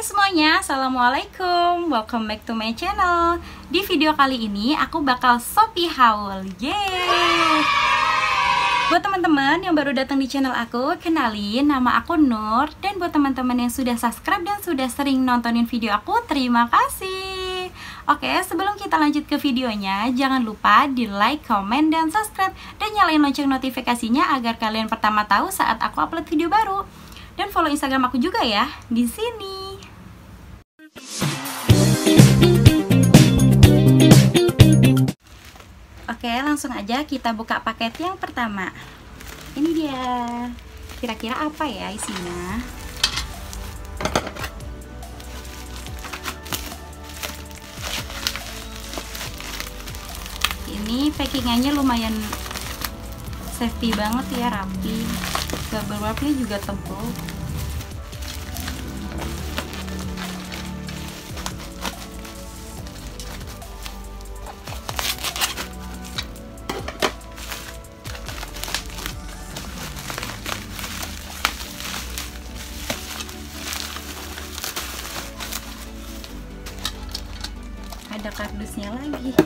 Hai semuanya, Assalamualaikum. Welcome back to my channel. Di video kali ini aku bakal Shopee haul. Yeay! Buat teman-teman yang baru datang di channel aku, kenalin nama aku Nur. Dan buat teman-teman yang sudah subscribe dan sudah sering nontonin video aku, terima kasih. Oke, sebelum kita lanjut ke videonya, jangan lupa di like, comment, dan subscribe. Dan nyalain lonceng notifikasinya agar kalian pertama tahu saat aku upload video baru. Dan follow Instagram aku juga ya. Di sini. Oke, langsung aja kita buka paket yang pertama. Ini dia. Kira-kira apa ya isinya? Ini packingannya lumayan safety banget ya, rapi bubble wrapnya juga tebal kardusnya lagi.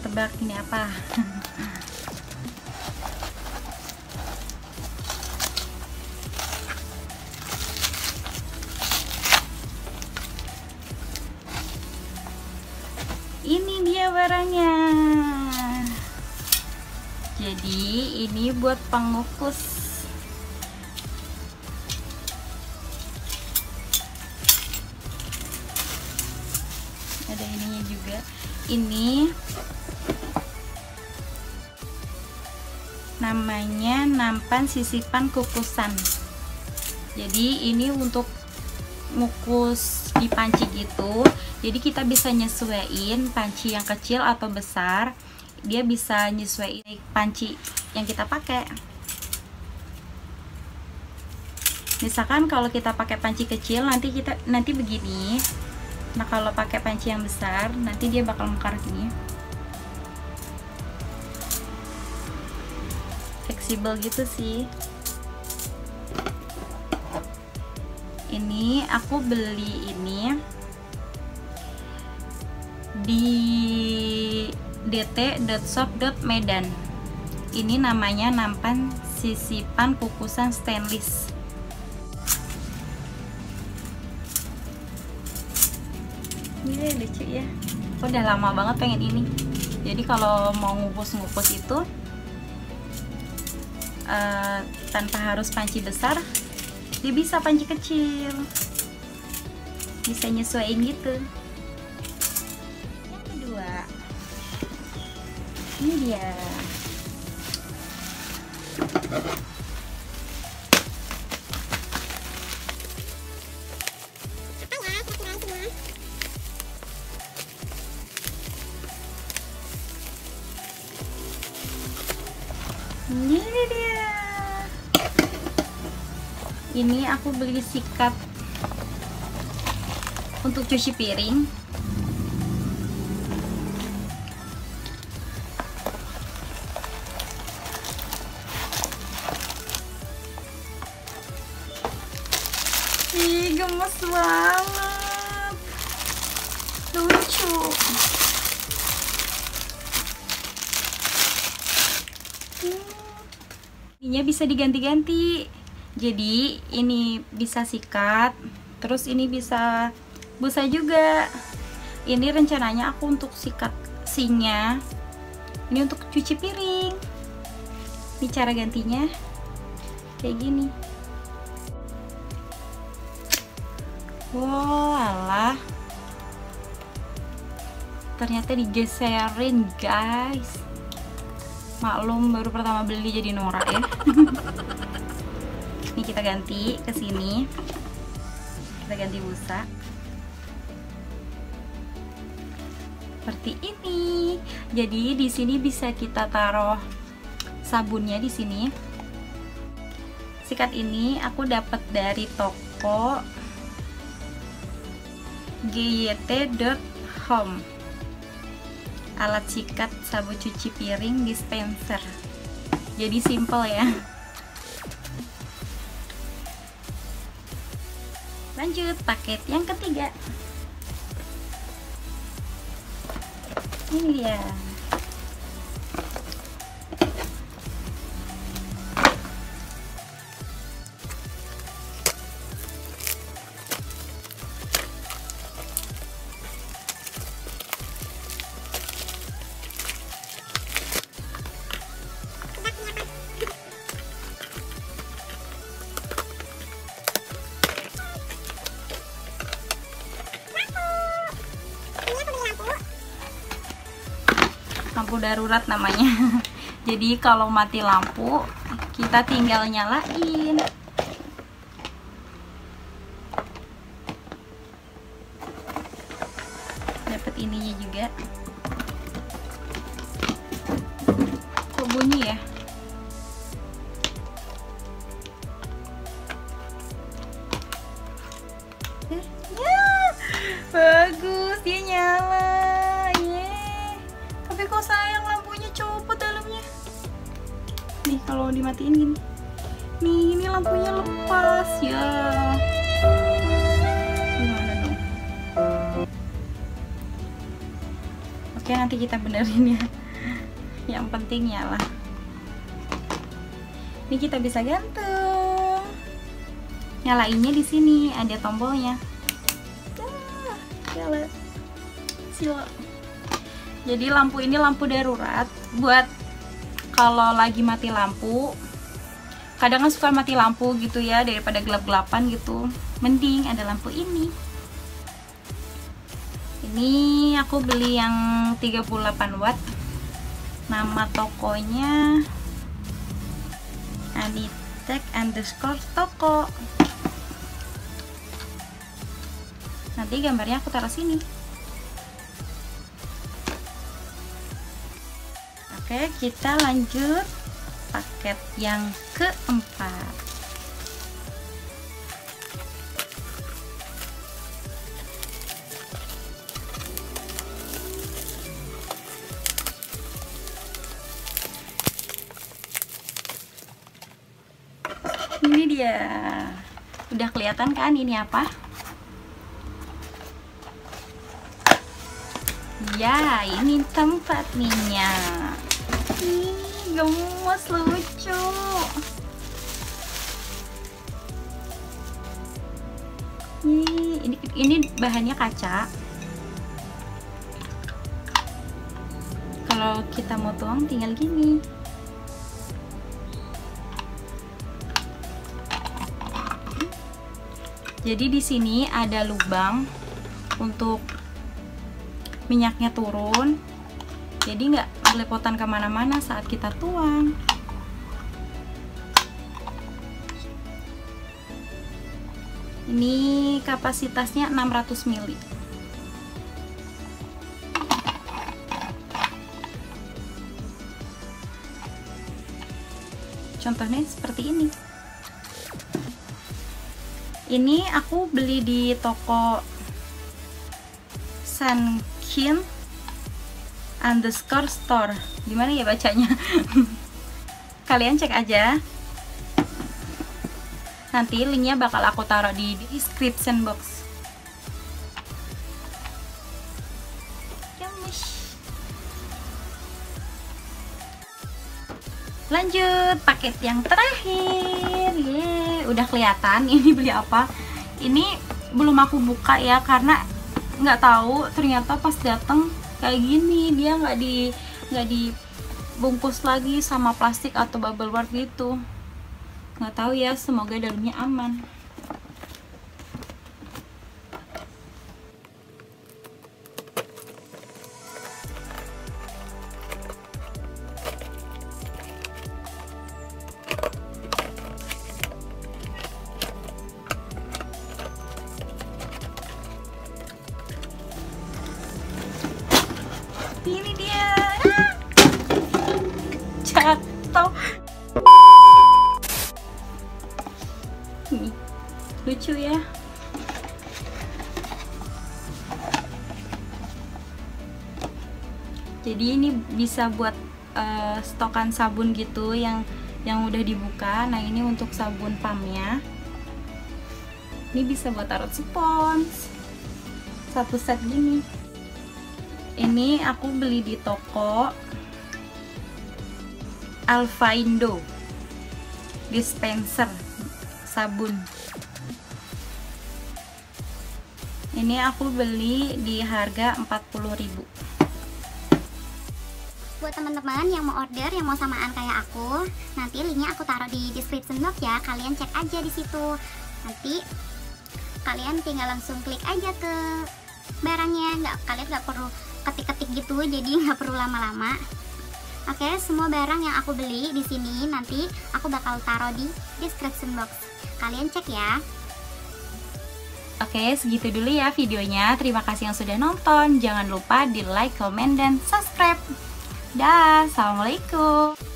Tebak ini apa ini dia barangnya. Jadi ini buat pengukus. Ada ininya juga. Ini namanya nampan sisipan kukusan. Jadi ini untuk ngukus di panci gitu jadi kita bisa nyesuaiin panci yang kecil atau besar. Dia bisa nyesuaiin panci yang kita pakai. Misalkan kalau kita pakai panci kecil nanti kita nanti begini. Nah kalau pakai panci yang besar nanti dia bakal mekar gini. Fleksibel gitu sih ini aku beli ini di dt.shop.medan ini namanya nampan sisipan kukusan stainless. Ini lucu ya. Aku udah lama banget pengen ini. Jadi kalau mau ngukus-ngukus itu uh, tanpa harus panci besar dia bisa panci kecil. Bisa nyesuaiin gitu. Yang kedua. Ini dia. Ini ini aku beli sikat untuk cuci piring. Ih, gemes banget. Lucu. Ininya bisa diganti-ganti jadi ini bisa sikat terus ini bisa busa juga. Ini rencananya aku untuk sikat sinnya ini untuk cuci piring. Ini cara gantinya. Kayak gini. Wow alah. Ternyata digeserin guys. Maklum baru pertama beli jadi norak ya ini kita ganti ke sini. Kita ganti busa. Seperti ini. Jadi di sini bisa kita taruh sabunnya di sini. Sikat ini aku dapat dari toko gyt.home alat sikat sabun cuci piring dispenser. Jadi simple ya lanjut paket yang ketiga. Ini dia lampu darurat namanya. Jadi kalau mati lampu kita tinggal nyalain. Dapat ininya juga kalau dimatiin gini. Nih ini lampunya lepas ya. Gimana dong? Oke nanti kita benerin ya. Yang penting nyala. Ini kita bisa gantung nyalainnya di sini ada tombolnya. Nyala. Jadi lampu ini lampu darurat buat kalau lagi mati lampu kadang kan suka mati lampu gitu ya daripada gelap-gelapan gitu. Mending ada lampu ini. Ini aku beli yang 38 watt. Nama tokonya Anitek underscore toko. Nanti gambarnya aku taruh sini Oke, kita lanjut paket yang keempat. Ini dia. Udah kelihatan kan ini apa? Ya, ini tempat minyak. Gemes lucu. Ini ini bahannya kaca. Kalau kita mau tuang tinggal gini. Jadi di sini ada lubang untuk minyaknya turun jadi nggak belepotan ke mana-mana saat kita tuang ini kapasitasnya 600 ml contohnya seperti ini. Ini aku beli di toko Sankin underscore store. Gimana ya bacanya? Kalian cek aja. Nanti linknya bakal aku taruh di description box. Lanjut paket yang terakhir. Ye udah kelihatan ini beli apa. Ini belum aku buka ya karena nggak tahu ternyata pas datang kayak gini dia nggak di nggak dibungkus lagi sama plastik atau bubble wrap gitu. Nggak tahu ya semoga dalamnya aman bisa buat uh, stokan sabun gitu yang yang udah dibuka. Nah ini untuk sabun pamnya ini bisa buat taruh spons. Satu set gini. Ini aku beli di toko Alfa Indo dispenser sabun. Ini aku beli di harga 40.000 buat teman-teman yang mau order yang mau samaan kayak aku nanti linknya aku taruh di description box ya kalian cek aja di situ nanti kalian tinggal langsung klik aja ke barangnya nggak kalian nggak perlu ketik-ketik gitu jadi nggak perlu lama-lama oke semua barang yang aku beli di sini nanti aku bakal taruh di description box kalian cek ya Oke, segitu dulu ya videonya. Terima kasih yang sudah nonton. Jangan lupa di like, comment, dan subscribe. Dah, Assalamualaikum.